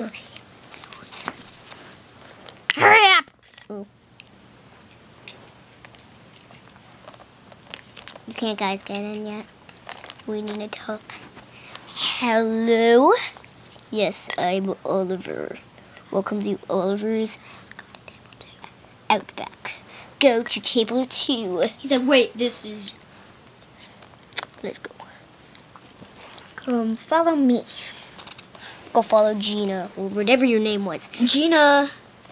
Okay. Hurry up! Ooh. You can't guys get in yet. We need to talk. Hello? Yes, I'm Oliver. Welcome to Oliver's Outback. Go to table two. He said, wait, this is. Let's go. Come follow me. Go follow Gina or whatever your name was. Gina.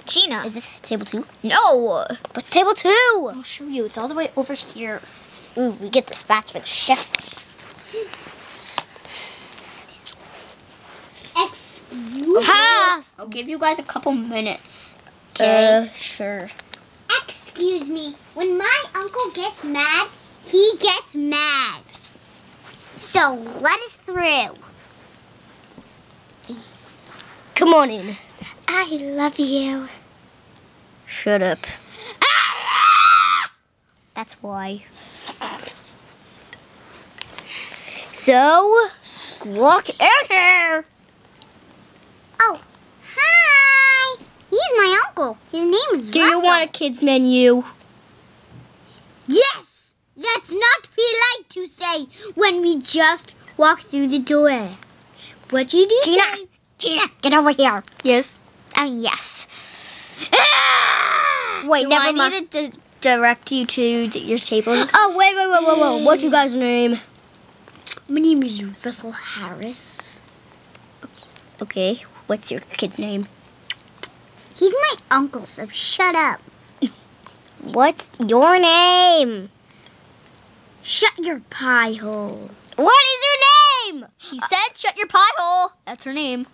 Gina. Is this table two? No! What's table two? I'll show you. It's all the way over here. Ooh, we get the spots for the chef box. Excuse Ha! I'll give you guys a couple minutes. Uh, sure. Excuse me. When my uncle gets mad, he gets mad. So let us through. Come on in. I love you. Shut up. That's why. So, walk in here. Oh, hi. He's my uncle. His name is Do you want a kids menu? Yes. That's not polite to say when we just walk through the door. What do you do say? Gina, get over here. Yes. I mean, yes. Ah! Wait, Do never I mind. need to direct you to th- your table? Oh, wait, wait, wait, wait, wait. What's your guys' name? My name is Russell Harris. Okay, what's your kid's name? He's my uncle, so shut up. What's your name? Shut your pie hole. What is your name? She said, shut your pie hole. That's her name.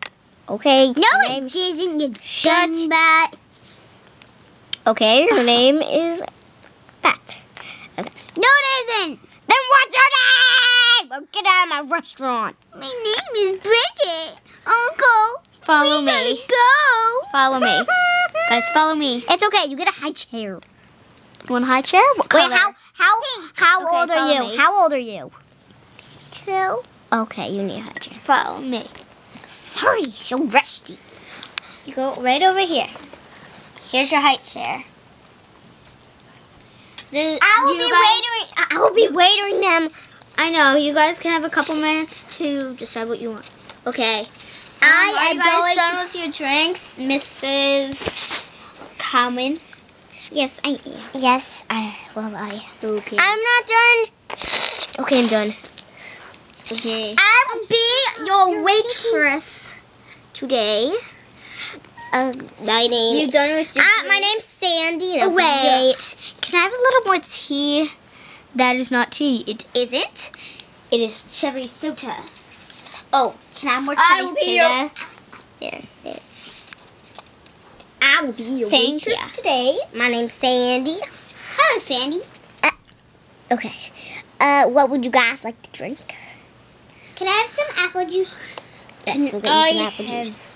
Okay, No, your it isn't, you Shut- Okay, your name is Fat. No, it isn't. Then what's your name? Well, get out of my restaurant. My name is Bridget. Uncle, Follow we me. go. Follow me. Guys, follow me. It's okay. You get a high chair. You want a high chair? What Wait, color? how how how Okay, old are you? me. How old are you? Two. Okay, you need a high chair. Follow me. Sorry, so rusty. You go right over here. Here's your height chair. There- I will be guys- waitering. I will be waitering them. I know. You guys can have a couple minutes to decide what you want. Okay. Um, I are am you guys done with your drinks, Mrs. Common? Yes, I am. Yes, I. Well, I. Okay. I'm not done. Okay, I'm done. okay. I'll be your waitress today. Um, my name. You done with your Ah, my name's Sandy. Oh, wait. Can I have a little more tea? That is not tea. It isn't. It is cherry soda. Oh, can I have more cherry will your- soda? There, there. I will be your Thank waitress ya. today. My name's Sandy. Hello, Sandy. Okay. Uh, what would you guys like to drink? Can I have some apple juice? Yes, we'll get you some I apple juice.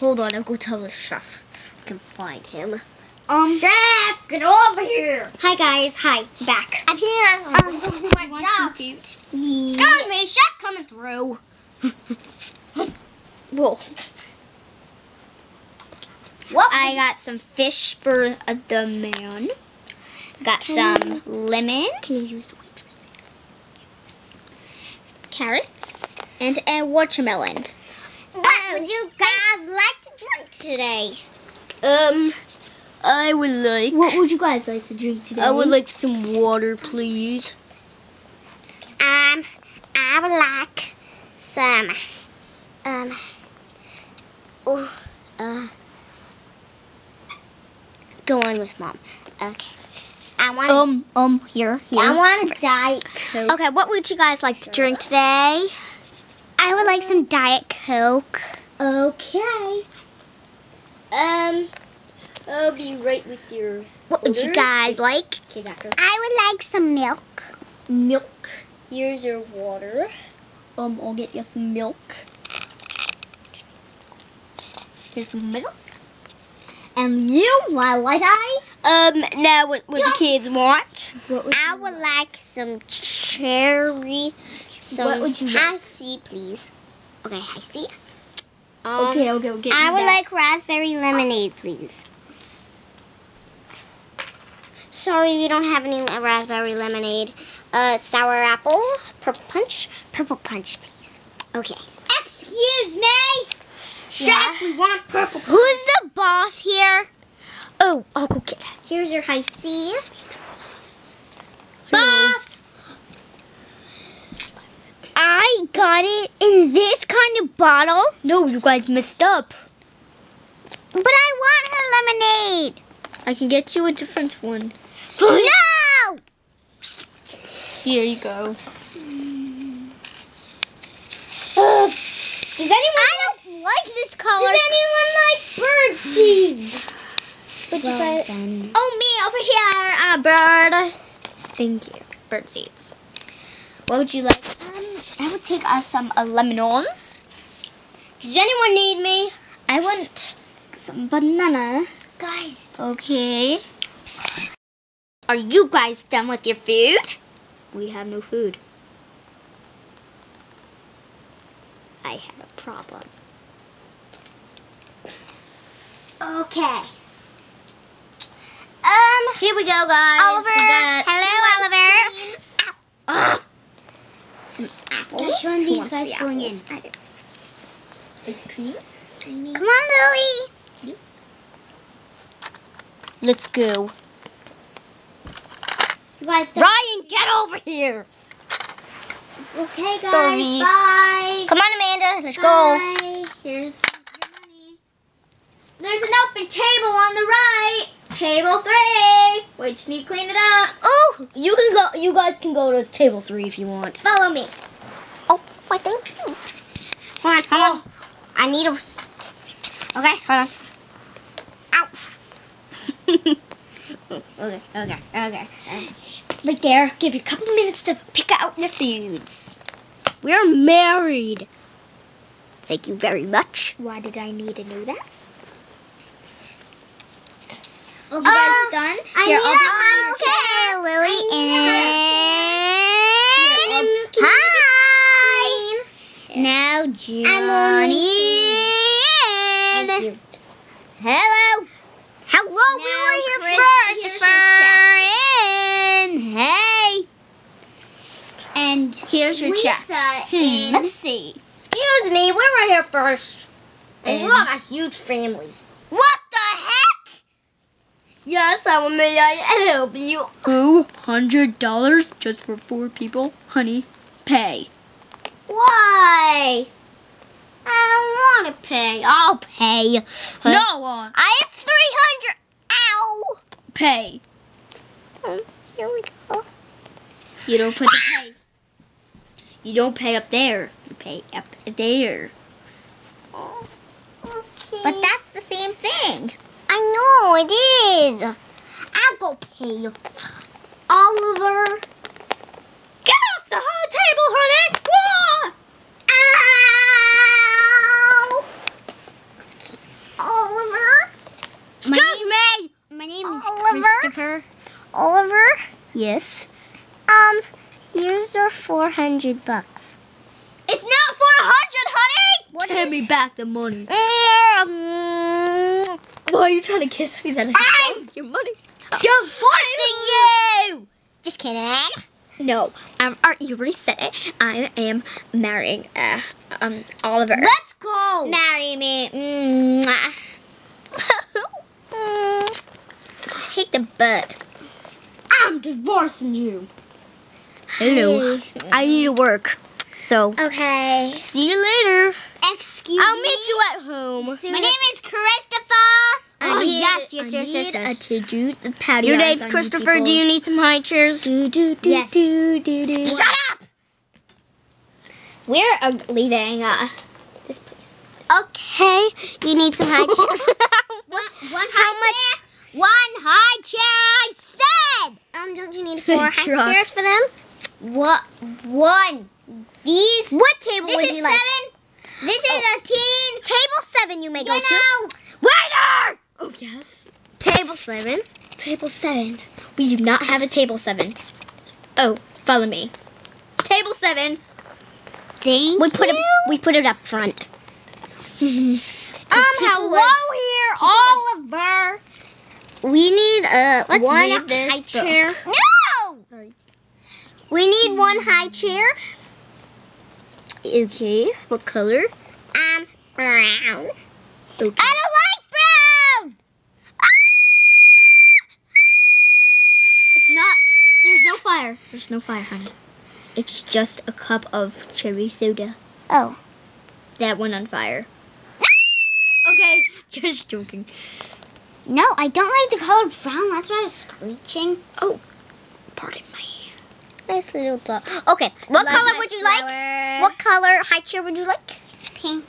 Hold on, I'll go tell the chef. I can find him. Um, Chef, get over here. hi guys. Hi, back. I'm here. Um, doing my Want some job. food? Excuse me, chef coming through. Whoa. What? I got some fish for the man. Got some lemons, Can you use the? Carrots, and a watermelon. What would you guys like to drink today? Um, I would like. What would you guys like to drink today? I would like some water, please. Um, I would like some, um, oh, uh, Go on with mom. okay. I want, Um, um, here, here. I want a diet coke. Okay, what would you guys like to drink today? I would like some diet coke. Okay. Um, I'll be right with your What would you guys like? Okay, doctor. I would like some milk. Milk. Here's your water. Um, I'll get you some milk. Here's some milk. And you, my light eye. Um, now what, what the kids want? What would I would like some cherry, some What would you like? Hi-C, please. Okay, Hi-C. Um, okay, okay, okay. I would like raspberry lemonade, please. Sorry, we don't have any raspberry lemonade. Uh, sour apple, purple punch, purple punch, please. Okay. Excuse me. Chef, we want purple. Who's the boss here? Oh, I'll go get that. Here's your Hi-C. Boss. I got it in this kind of bottle, No, you guys messed up. but I want her lemonade. I can get you a different one. No! Here you go. Does anyone? I don't like this color. Does anyone like bird seeds? Would you guys- then. Oh, me over here, uh, bird. Thank you. Bird seeds. What would you like? Um, I would take uh, some uh, lemonons. Does anyone need me? I want some banana. Guys, Okay. Are you guys done with your food? We have no food. I have a problem. okay. Um, here we go, guys. Oliver. Hello, Oliver. Some apples. Which one of these guys the going in? I do. Ice creams? Come on, Lily. Let's go. You guys. Ryan, get over here. Okay, guys. Sorry. Bye. Come on, Amanda. Let's go. Here's your money. There's an open table on the right. Table three. We just need to clean it up. Oh, you can go. You guys can go to table three if you want. Follow me. Oh, I think. you. Hold on, hold on. I need a. Okay, hold on. Ow. okay, okay, okay. Right there. Give you a couple minutes to pick out your foods. We're married. Thank you very much. Why did I need to know that? Oh, you Uh, guys done? I Here, I'll be- okay, Lily. And hi. Now Johnny. You. hello. Hello, Now, we were here Chris, first. your hey. And Here's your check. Lisa Hmm, and let's see. Excuse me, we were here first. And have a huge family. What the heck? Yes, I will. May I help you? Two hundred dollars just for four people, honey. Pay. Why? I don't want to pay. I'll pay. No, uh, I have 300. Ow. pay. Um, Here we go. You don't put the pay. You don't pay up there. You pay up there. Oh, okay. But that's the same thing. I know it is. I'll go pay. Oliver. Get off the whole table, honey! Ow. Oliver. Excuse me. My name is Oliver? Christopher. Oliver. Yes. Um, here's your 400 bucks. It's not 400, honey! What Hand me back the money. Um, Why are you trying to kiss me? That I stole your money. Divorcing you! Just kidding. No, um, aren't you already said it? I am marrying uh, um Oliver. Let's go. marry me. Mwah. Mm, Take the butt. I'm divorcing you. Hello. I need to work. So okay. see you later. Excuse me. I'll meet you at home. My name is Christopher. Oh, need- yes, yes, I yes, need yes, yes. a to do the patio. Your name's Christopher. Do you need some high chairs? Do do do Yes. do do do. Shut up. We're uh, leaving uh this place. Okay. You need some high chairs. one, one high chair. One high chair. I said. Um, don't you need four high chairs for them? What? One. These. What table This would you like? This is seven. This is a teen. Table seven. You may go You to. know. Waiter. Oh yes. Table seven. Table seven. We do not have a table seven. Oh, follow me. Table seven. Thank We put it. We put it up front. Um, hello here, Oliver. We need a let's One high book. chair. No! Sorry. We need one high chair. Okay, what color? Um, brown. Okay. I don't like fire. There's no fire, honey. It's just a cup of cherry soda. Oh. That went on fire. okay, just joking. No, I don't like the color brown. That's why I was screeching. Oh, pardon me. Nice little dog. Okay, what color would you like? What color high chair would you like? Pink.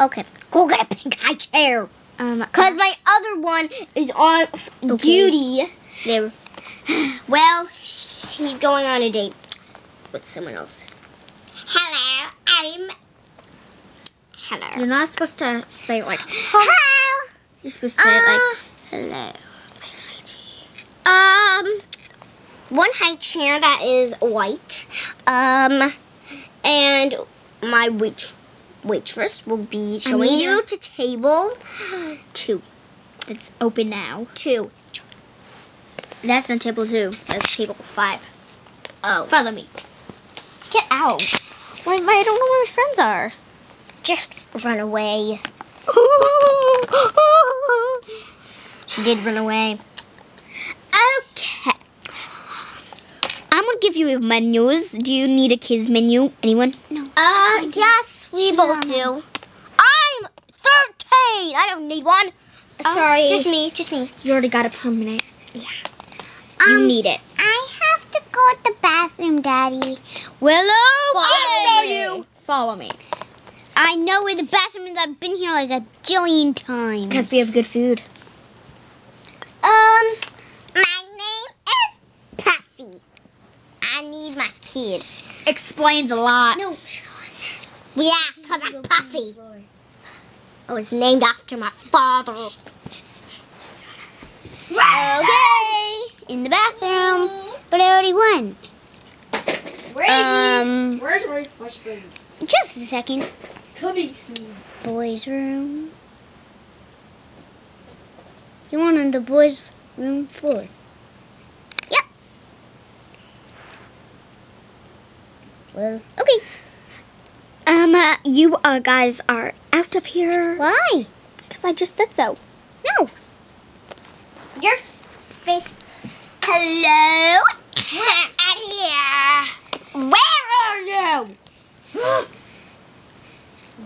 Okay, go get a pink high chair. Um, Cause my other one is on Okay. duty. There. Well, he's going on a date with someone else. Hello, I'm. Hello. you're not supposed to say it like. Hello. You're supposed to say it like. Hello. Um, one high chair that is white. Um, and my wait waitress will be showing you to table two. It's open now. Two. That's not table two. That's table five. Oh, Follow me. Get out. Why, why I don't know where my friends are. just run away. She did run away. Okay. I'm gonna give you menus. Do you need a kids menu? Anyone? No. Uh, yes, we both do. I'm 13. I don't need one. Sorry. Uh, Just me, just me. You already got a permanent. You Um, need it. I have to go to the bathroom, Daddy. Willow, Follow me. You. Follow me. I know where the bathroom is. I've been here like a jillion times. Because we have good food. Um, my name is Puffy. I need my kid. Explains a lot. No, Sean. Yeah, because I'm Puffy. I was named after my father. Okay, in the bathroom. But I already won. Um, Where's my husband? Just a second. Coming soon. Boys' room. You want on the boys' room floor? Yep. Well, okay. Um, uh, you uh, guys are out of here. Why? Because I just said so. No. your face. Hello? Out here. Where are you?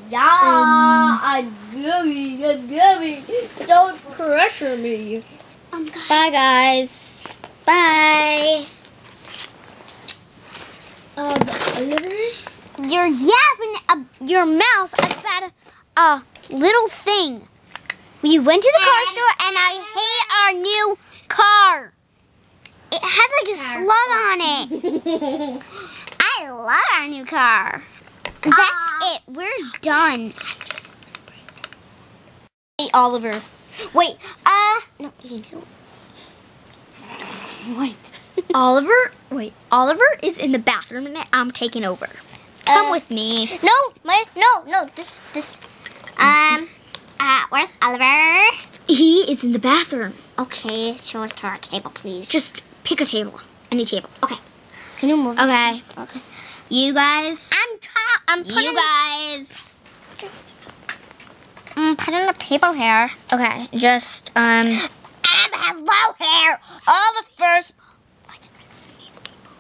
Yeah, I'm going, I'm going. Don't pressure me. Um, guys. Bye, guys. Bye. Um, You're yapping uh, your mouth about a, a little thing. We went to the car store and I hate our new car. It has like a slug on it. I love our new car. That's it. We're done. Hey, Oliver. Wait, uh, no, you do. What? Oliver, wait, Oliver is in the bathroom and I'm taking over. Come Uh, with me. No, my, no, no. This, this. Um. Uh, where's Oliver? He is in the bathroom. Okay, show us to our table, please. Just pick a table, any table. Okay. Can you move? Okay. Okay. You guys. I'm trying. I'm putting. You guys. I'm putting the people here. Okay, just um. Um, hello here. All the first. What's these people?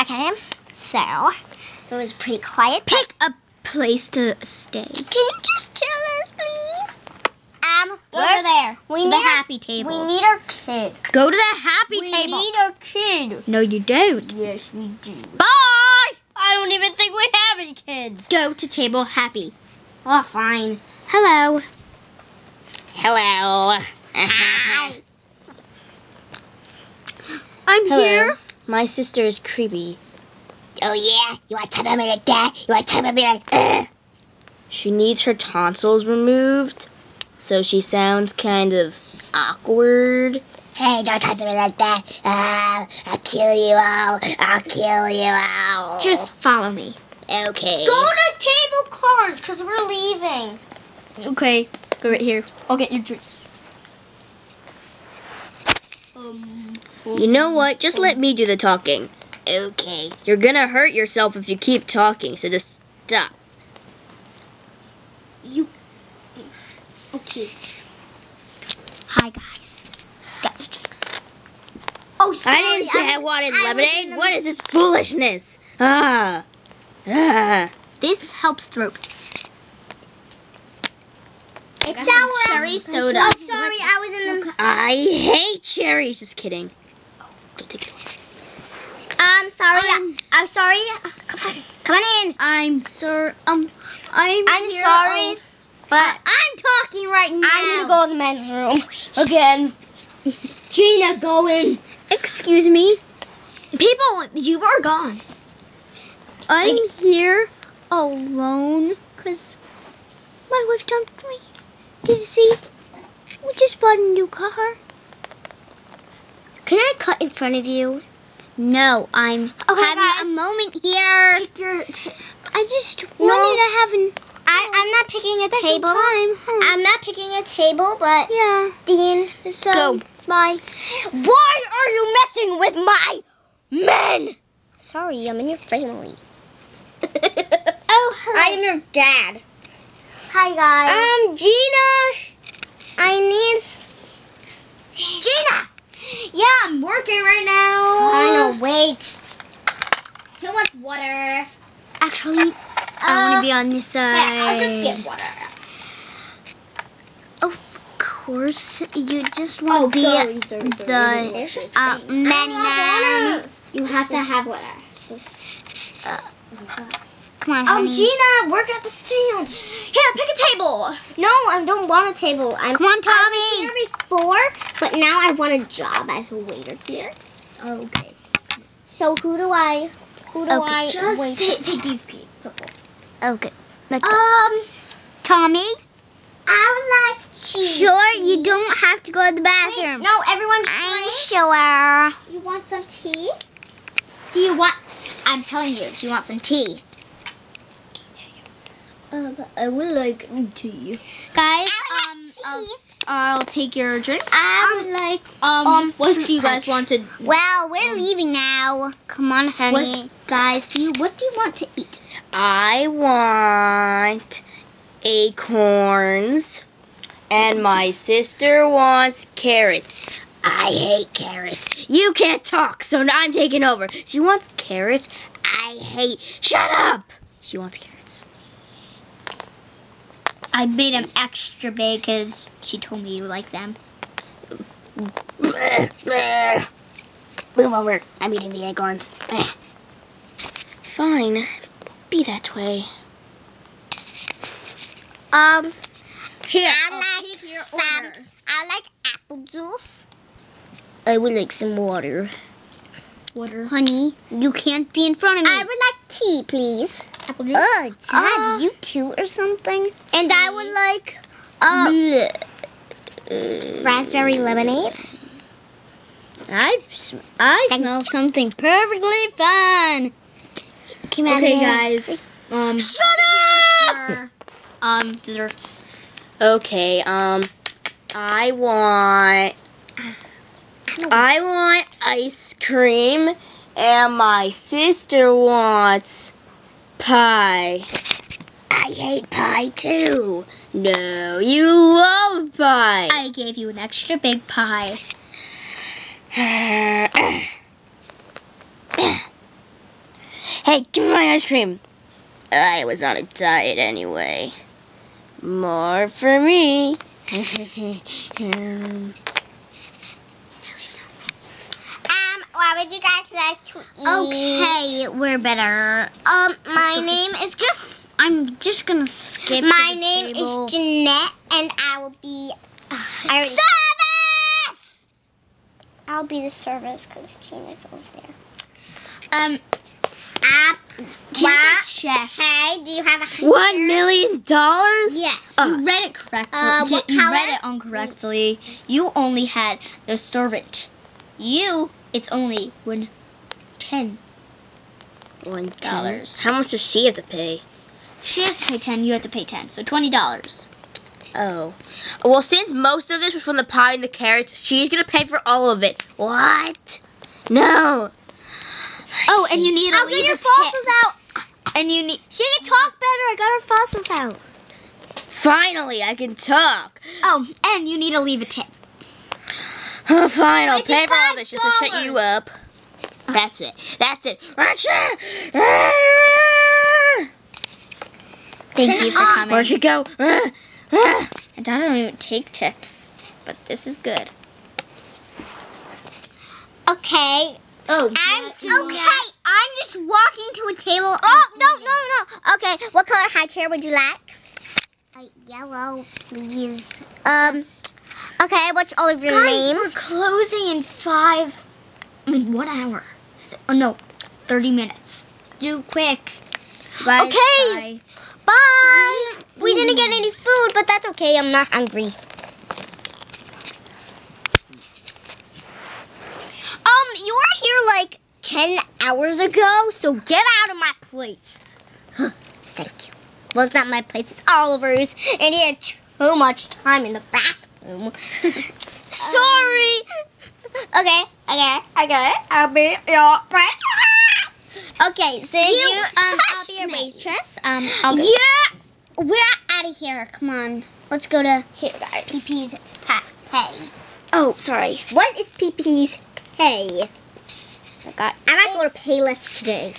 Okay, so it was pretty quiet. Pick a place to stay. Can you just tell us, please? Um, Over there. We need the our- happy table. We need our kid. Go to the happy we table. We need our kid. no, you don't. Yes, we do. Bye. I don't even think we have any kids. Go to table happy. Oh, fine. Hello. Hello. Hi. I'm Hello. here. My sister is creepy. Oh yeah, you want to tell me like that? You want to tell me like? Ugh. She needs her tonsils removed, so she sounds kind of awkward. Hey, don't touch me like that. Ah, I'll kill you all. I'll kill you all. Just follow me. okay. Go to table cars, because we're leaving. Okay, go right here. I'll get your drinks. Um, You know what? Just let me do the talking. Okay. You're gonna hurt yourself if you keep talking, so just stop. Okay. Hi, guys. Got your drinks. Oh, sorry. I didn't say I, was- wanted I lemonade. What is this foolishness? Ah. Ah. This helps throats. It's got some sour. cherry soda. Oh, sorry. I was in the. I hate cherries. Just kidding. Don't take it. I'm sorry. I'm- I'm sorry. Come on. Come on in. I'm sir. Um, I'm. I'm here, sorry, um, but I'm talking right now. I need to go to the men's room again. Gina, go in. Excuse me. People, you are gone. I'm here alone because my wife dumped me. Did you see? We just bought a new car. Can I cut in front of you? No, I'm Okay, having guys. a moment here. Pick your. T- I just No. wanted to have an I, I'm not picking a table. huh? I'm not picking a table, but yeah. Dean, So, Go. Bye. why are you messing with my men? Sorry, I'm in your family. Oh, I am your dad. Hi, guys. Um, Gina, I need. Gina. yeah, I'm working right now. I know. Wait. Who wants water? Actually, I want to be on this side. yeah, I'll just get water. Of course, you just want to be sorry, sorry, the uh, many man. You have to have water. Come on, Um, honey. Gina, work at the stand. Here, pick a table. No, I don't want a table. I'm, Come on, I was Tommy. here before, but now I want a job as a waiter here. Okay. So who do I? Who do Okay, I just wait? ta- take these people. Okay. Let's go. Um, Tommy. I would like cheese. Sure, you don't have to go to the Wait, bathroom. no, everyone's I'm sure. You want some tea? Do you want? I'm telling you. Do you want some tea? Okay, there you go. Um, I would like tea. Guys, um, like I'll. I'll take your drinks. I would like. Um, um, what do you guys punch. want to? Well, we're leaving now. Come on, honey. What, guys, do you? What do you want to eat? I want acorns, and my sister wants carrots. I hate carrots. You can't talk, so now I'm taking over. She wants carrots. I hate. Shut up. She wants carrots. I made them extra big because she told me you like them. Move over. I'm eating the acorns. Fine. Be that way. Um, Here, I like some- order. I like apple juice. I would like some water. Water. Honey, you can't be in front of me. I would like tea, please. Apple juice. Oh, Dad, uh, you too or something? And I would like Bleh. raspberry lemonade. I, I Thank smell something perfectly fine. Okay, guys. Um, Shut up! um, desserts. Okay, um, I want, I want ice cream, and my sister wants pie. I hate pie too. No, you love pie. I gave you an extra big pie. hey, give me my ice cream. I was on a diet anyway. More for me. Um, what would you guys like to eat? Okay, we're better. Um, my okay. name is just. I'm just gonna skip. My name table. is Jeanette, and I will be. I service. I'll be the service because Gina's over there. Um, Here's a check. Hey, do you have a One million dollars? Yes. Uh, you read it correctly. Uh, what you color? read it incorrectly. You only had the servant. You, it's only one ten. One Dollars. How much does she have to pay? She has to pay ten. You have to pay ten. So twenty dollars. Oh. Well, since most of this was from the pie and the carrots, she's gonna pay for all of it. What? No. Oh, and you need to I'll leave get your fossils out. And you need. She can talk better. I got her fossils out. Finally, I can talk. Oh, and you need to leave a tip. Oh, fine, I'll pay for all this just to shut you up. That's it. That's it. Thank you for coming. Where'd she go? I don't even take tips, but this is good. Okay. Oh, I'm okay. I'm just walking to a table. Oh no no no. Okay. What color high chair would you like? Uh, yellow, please. Um. Okay. What's all of your Guys, name? we're closing in five. I mean, one hour. Oh no, thirty minutes. Do quick. Okay. bye. Bye. We didn't get any food, but that's okay. I'm not hungry. Um, you were here like 10 hours ago, so get out of my place. Thank you. Well, it's not my place, it's Oliver's, and he had too much time in the bathroom. Sorry. okay, okay, I got it. I'll be your friend. Okay, so you, You um, I'll be your waitress. Um, I'll go. yeah, we're out of here. Come on, let's go to Here, guys. PP's pay. Oh, sorry. What is PP's pay? I got. I'm not going to Payless today.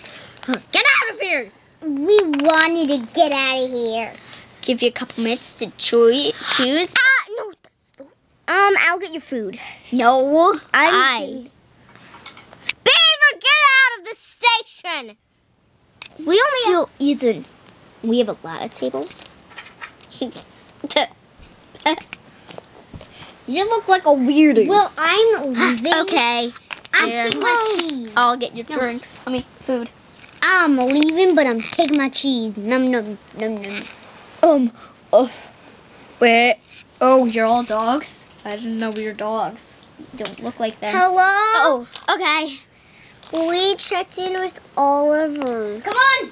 Get out of here! We wanted to get out of here. Give you a couple minutes to choi- choose. Ah, no. Um, I'll get your food. No, I. Beaver, get out of the station! We only Still, Ethan, we have a lot of tables. you look like a weirdo. Well, I'm leaving. okay, I'm taking my cheese. I'll get your No. drinks. I mean, food. I'm leaving, but I'm taking my cheese. Num num num num. Um, oh, wait. Oh, you're all dogs? I didn't know we were dogs. You don't look like that. Hello. Oh, okay. We checked in with Oliver. Come on.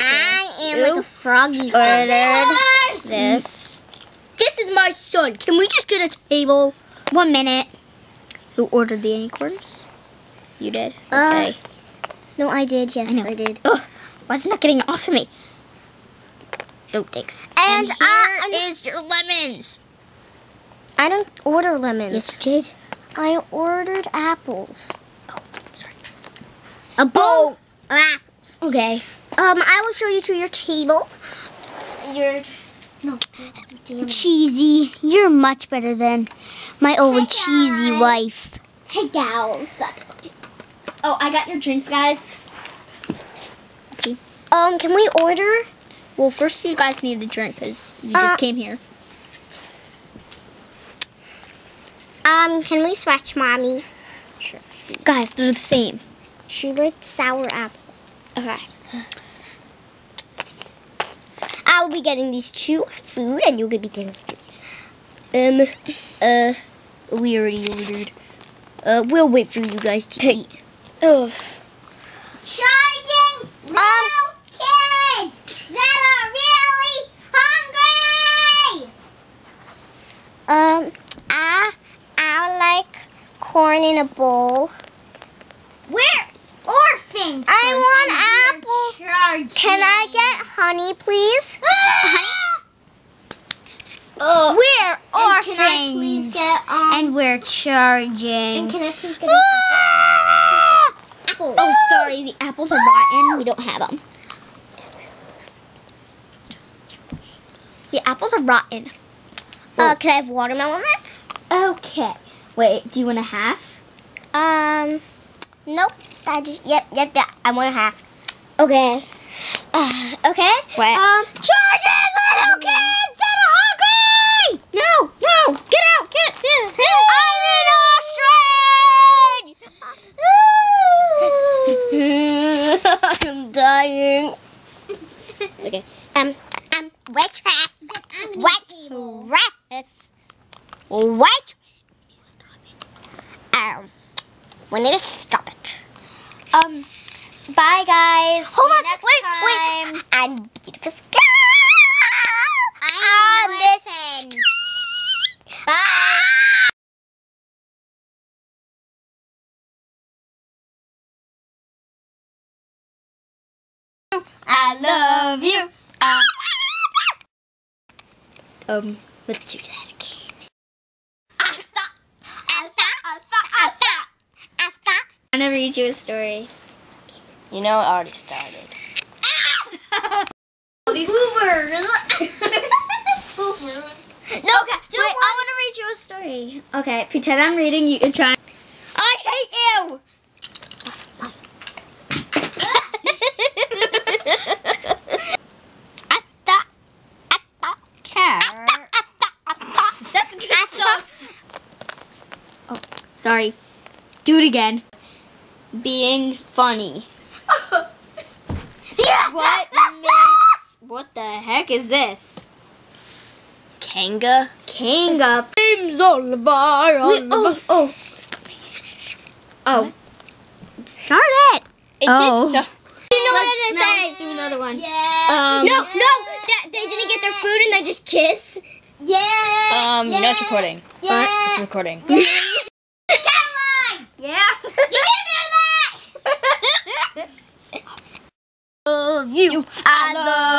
I am like a froggy. Ordered this. This is my son. Can we just get a table? One minute. Who ordered the acorns? You did? Uh, Okay. No, I did. Yes, I. I, did. Ugh, why is it not getting off of me? Oh, thanks. And, here uh, is your lemons. I don't order lemons. Yes, you did. I ordered apples. Oh, sorry. A bowl of apples. Okay. Um, I will show you to your table. Your no cheesy. You're much better than my old Hey, cheesy wife. Hey, gals. That's funny. Oh, I got your drinks, guys. Okay. Um, can we order? Well, first you guys need a drink because you Uh, just came here. Um, can we swatch, mommy? Sure. Guys, they're the same. She likes sour apple. Okay. Will be getting these two food, and you'll be getting juice. Um, uh, we already ordered. Uh, we'll wait for you guys to eat. Ugh. Charging little kids that are really hungry. Um, I I like corn in a bowl. We're orphans. I want apple. Can I get honey, please? honey. Oh. We're And orphans. can I please get, um, and we're charging. And can I please get apples? Oh, sorry. The apples are rotten. We don't have them. The apples are rotten. Uh, can I have watermelon? Okay. Wait, do you want a half? Um, nope. I just yep, yep, yep. I want a half. Okay. Uh, okay. Wait. Um, charging little kids that are hungry. No, no. Get out. Get, get I'm in ostrich. I'm done. crying. Okay. Um, um, waitress. Waitress. Wait. Um, we need to stop it. Um, bye guys. Hold See on, next wait, time. wait. I'm beautiful sky. I'm Millicent. Bye. I love you. Um, let's do that again. I'm gonna read you a story. You know, it already started. These. No, okay. Wait, I want to read you a story. Okay, pretend I'm reading. You can try. I hate you. That's a good song. Oh, sorry. Do it again. Being funny. What makes? What the heck is this? Kanga? Kanga. James Oliver. Wait, oh, oh. Stop making Oh. Start it. It Oh. did start. You know what let's, I did no, say? Let's do another one. Yeah. Um, No, no, that, they didn't get their food and they just kiss. Yeah. Um, you know it's recording. Yeah. It's recording. Yeah. Caroline. Yeah. You didn't hear that. love you. I love you. I love